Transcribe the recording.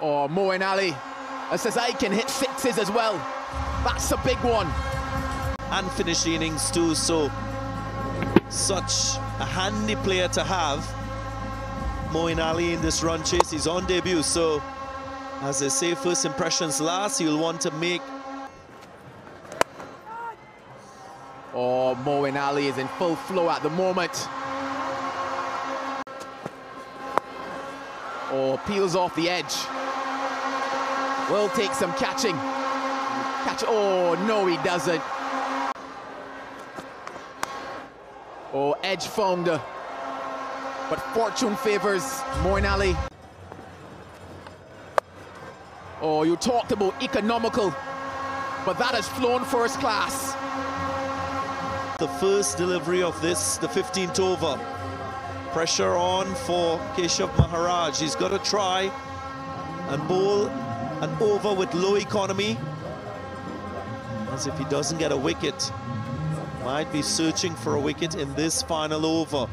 Oh, Moeen Ali. It says I can hit sixes as well. That's a big one. And finish the innings too, so such a handy player to have. Moeen Ali in this run chase, he's on debut, so as they say, first impressions last, you'll want to make Oh, Moeen Ali is in full flow at the moment. Oh, peels off the edge. Will take some catching. Catch. Oh, no, he doesn't. Oh, edge founder. But fortune favors Moeen Ali. Oh, you talked about economical, but that has flown first class. the first delivery of this, the 15th over. Pressure on for Keshav Maharaj. He's got to try and bowl an over with low economy. As if he doesn't get a wicket, might be searching for a wicket in this final over.